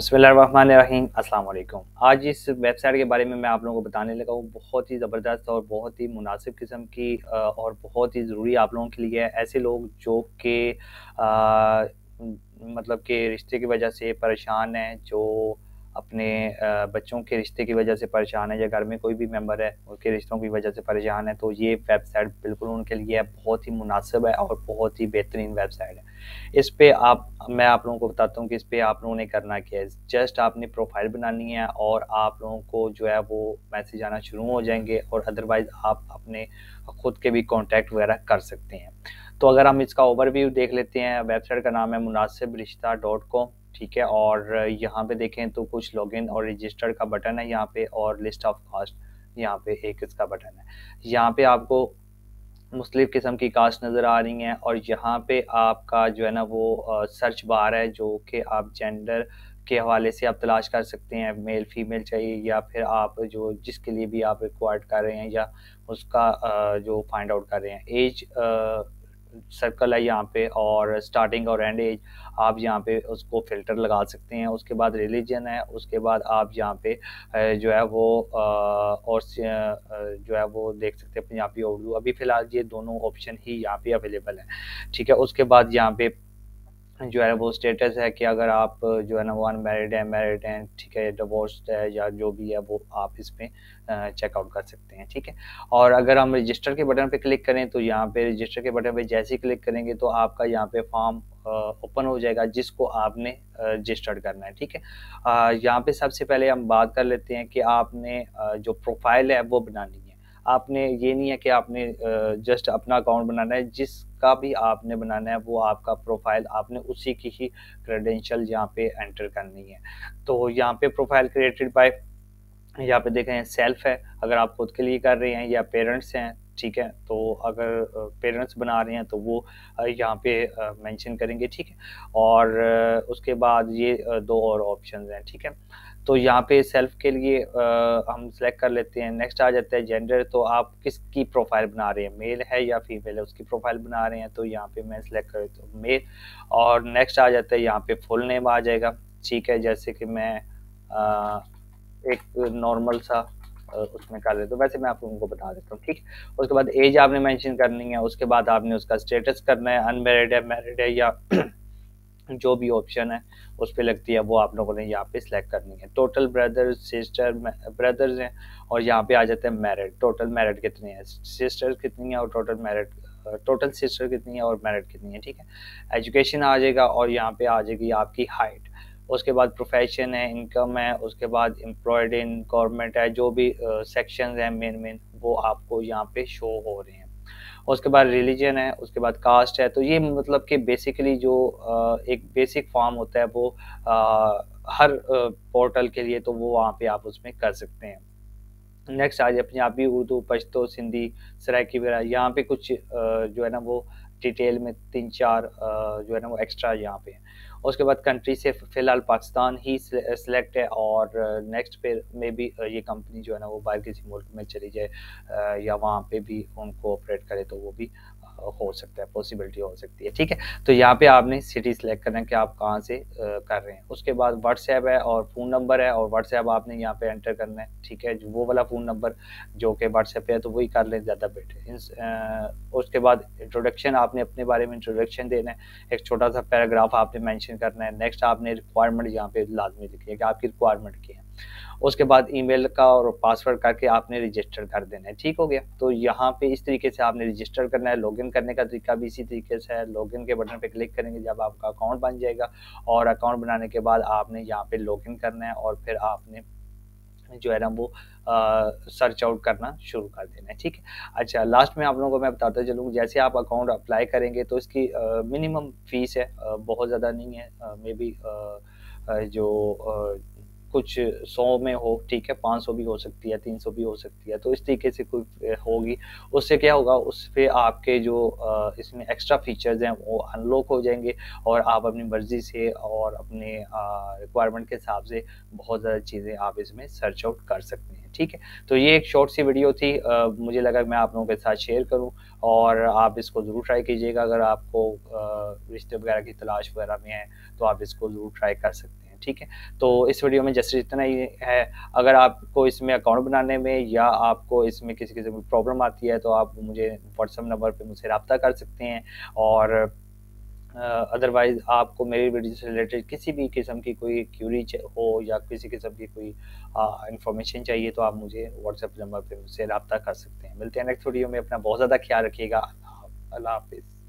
बसमीम अल्लाम आज इस वेबसाइट के बारे में मैं आप लोगों को बताने लगा हूँ। बहुत ही ज़बरदस्त और बहुत ही मुनासिब किस्म की और बहुत ही ज़रूरी आप लोगों के लिए ऐसे लोग जो कि मतलब के रिश्ते की वजह से परेशान हैं, जो अपने बच्चों के रिश्ते की वजह से परेशान है या घर में कोई भी मेंबर है उसके रिश्तों की वजह से परेशान है तो ये वेबसाइट बिल्कुल उनके लिए बहुत ही मुनासिब है और बहुत ही बेहतरीन वेबसाइट है। इस पर आप, मैं आप लोगों को बताता हूँ कि इस पर आप लोगों ने करना क्या है। जस्ट आपने प्रोफ़ाइल बनानी है और आप लोगों को जो है वो मैसेज आना शुरू हो जाएँगे और अदरवाइज़ आप अपने खुद के भी कॉन्टैक्ट वगैरह कर सकते हैं। तो अगर हम इसका ओवरव्यू देख लेते हैं, वेबसाइट का नाम है मुनासिब रिश्ता डॉट कॉम। ठीक है? और यहाँ पे देखें तो कुछ लॉगिन और रजिस्टर का बटन है यहाँ पे और लिस्ट ऑफ़ कास्ट यहाँ पे एक इसका बटन है। यहाँ पे आपको मुख्तलिफ़ किस्म की कास्ट नज़र आ रही हैं और यहाँ पे आपका जो है ना वो सर्च बार है जो कि आप जेंडर के हवाले से आप तलाश कर सकते हैं। मेल फीमेल चाहिए या फिर आप जो जिसके लिए भी आप रिक्वायर्ड कर रहे हैं या उसका जो फाइंड आउट कर रहे हैं। एज सर्कल है यहाँ पे और स्टार्टिंग और एंड एज आप यहाँ पे उसको फ़िल्टर लगा सकते हैं। उसके बाद रिलीजन है, उसके बाद आप यहाँ पे जो है वो और जो है वो देख सकते हैं, पंजाबी उर्दू। अभी फ़िलहाल ये दोनों ऑप्शन ही यहाँ पे अवेलेबल है। ठीक है, उसके बाद यहाँ पे जो है वो स्टेटस है कि अगर आप, जो है ना, वो अनमेरिड है मैरिड हैं, ठीक है डिवोर्स्ड है या जो भी है, वो आप इसमें चेकआउट कर सकते हैं, ठीक है? और अगर हम रजिस्टर के बटन पे क्लिक करें तो यहाँ पे रजिस्टर के बटन पे जैसे ही क्लिक करेंगे तो आपका यहाँ पे फॉर्म ओपन हो जाएगा, जिसको आपने रजिस्टर्ड करना है, ठीक है? यहाँ पे सबसे पहले हम बात कर लेते हैं कि आपने जो प्रोफ़ाइल है, वो बनानी है। आपने ये नहीं है कि आपने जस्ट अपना अकाउंट बनाना है, जिसका भी आपने बनाना है, वो आपका प्रोफ़ाइल आपने उसी की ही क्रेडेंशियल यहाँ पे एंटर करनी है। तो यहाँ पे प्रोफ़ाइल क्रिएटेड बाय यहाँ पे देखें सेल्फ है, अगर आप खुद के लिए कर रहे हैं या पेरेंट्स हैं, ठीक है तो अगर पेरेंट्स बना रहे हैं तो वो यहाँ पे मेंशन करेंगे, ठीक है। और उसके बाद ये दो और ऑप्शन हैं, ठीक है। तो यहाँ पे सेल्फ के लिए आ, हम सेलेक्ट कर लेते हैं। नेक्स्ट आ जाता है जेंडर तो आप किसकी प्रोफ़ाइल बना रहे हैं? मेल है या फीमेल है? उसकी प्रोफ़ाइल बना रहे हैं तो यहाँ पे मैं सेलेक्ट कर लेता हूँ मेल और नेक्स्ट आ जाता है यहाँ पे फुल नेम आ जाएगा। ठीक है जैसे कि मैं आ, एक नॉर्मल सा उसमें कर देता हूँ। वैसे मैं आप लोगों को बता देता हूँ ठीक उसके बाद एज आपने मेंशन करनी है उसके बाद आपने उसका स्टेटस करना है अनमेरिड है मैरिड है या जो भी ऑप्शन है, उस पर लगती है, वो आप लोगों ने यहाँ पे सिलेक्ट करनी है। टोटल ब्रदर सिस्टर ब्रदर्स हैं और यहाँ पे आ जाते हैं मैरिड टोटल मैरिड कितने हैं? सिस्टर कितनी है और टोटल मैरिड टोटल सिस्टर कितनी है और मैरिड कितनी है? ठीक है? एजुकेशन आ जाएगा और यहाँ पे आ जाएगी आपकी हाइट उसके बाद प्रोफेशन है इनकम है, उसके बाद एम्प्लॉयड इन गवर्नमेंट है, जो भी सेक्शंस हैं मेन मेन वो आपको यहाँ पे शो हो रहे हैं। उसके बाद रिलीजन है, उसके बाद कास्ट है तो ये मतलब कि बेसिकली जो एक बेसिक फॉर्म होता है वो हर पोर्टल के लिए तो वो वहाँ पे आप उसमें कर सकते हैं। नेक्स्ट आ जाए पंजाबी उर्दू, पश्तो, सिंधी सराकी वगैरह, यहाँ पे कुछ जो है ना वो डिटेल में तीन चार जो है ना वो एक्स्ट्रा यहाँ पे है। उसके बाद कंट्री से फ़िलहाल पाकिस्तान ही सिलेक्ट है और नेक्स्ट पे मे भी ये कंपनी जो है ना वो बाहर किसी मुल्क में चली जाए या वहाँ पे भी उनको ऑपरेट करे तो वो भी हो सकता है पॉसिबिलिटी हो सकती है, ठीक है? तो यहाँ पे आपने सिटी सेलेक्ट करना है कि आप कहाँ से कर रहे हैं। उसके बाद व्हाट्सएप है और फ़ोन नंबर है और व्हाट्सएप आपने यहाँ पे एंटर करना है, ठीक है? वो वाला फ़ोन नंबर जो कि व्हाट्सएप पे है तो वही कर लें, ज़्यादा बेटर उसके बाद इंट्रोडक्शन आपने अपने बारे में इंट्रोडक्शन देना है। एक छोटा सा पैराग्राफ आपने मैंशन करना है। नेक्स्ट आपने रिक्वायरमेंट यहाँ पे लाजमी लिखी है कि आपकी रिक्वायरमेंट क्या है। उसके बाद ईमेल का और पासवर्ड करके आपने रजिस्टर कर देना है। ठीक हो गया? तो यहाँ पे इस तरीके से आपने रजिस्टर करना है। लॉगिन करने का तरीका भी इसी तरीके से है। लॉगिन के बटन पे क्लिक करेंगे जब आपका अकाउंट बन जाएगा और अकाउंट बनाने के बाद आपने यहाँ पे लॉगिन करना है और फिर आपने जो है ना वो सर्च आउट करना शुरू कर देना है। ठीक है? अच्छा लास्ट में आप लोगों को मैं बताता चलूँ जैसे आप अकाउंट अप्लाई करेंगे तो इसकी मिनिमम फ़ीस है। आ, बहुत ज़्यादा नहीं है। मे बी जो कुछ सौ में हो ठीक है पाँच सौ भी हो सकती है तीन सौ भी हो सकती है तो इस तरीके से कोई होगी। उससे क्या होगा उस पर आपके जो इसमें एक्स्ट्रा फीचर्स हैं वो अनलॉक हो जाएँगे और आप अपनी मर्ज़ी से और अपने रिक्वायरमेंट के हिसाब से बहुत ज़्यादा चीज़ें आप इसमें सर्च आउट कर सकते हैं ठीक है? तो ये एक शॉर्ट सी वीडियो थी आ, मुझे लगा मैं आप लोगों के साथ शेयर करूँ और आप इसको ज़रूर ट्राई कीजिएगा अगर आपको रिश्ते वगैरह की तलाश वगैरह में है तो आप इसको ज़रूर ट्राई कर सकते हैं। ठीक है? तो इस वीडियो में जस्ट इतना ही है। अगर आपको इसमें अकाउंट बनाने में या आपको इसमें किसी किसी की प्रॉब्लम आती है तो आप मुझे व्हाट्सएप नंबर पर मुझसे रबता कर सकते हैं। और अदरवाइज़ uh, आपको मेरी वीडियो से रिलेटेड किसी भी किस्म की कोई क्यूरी हो या किसी किस्म की कोई इंफॉर्मेशन चाहिए तो आप मुझे व्हाट्सएप नंबर पे मुझसे रबता कर सकते हैं। मिलते हैं नेक्स्ट वीडियो में। अपना बहुत ज़्यादा ख्याल रखिएगा। अल्लाह हाफिज़।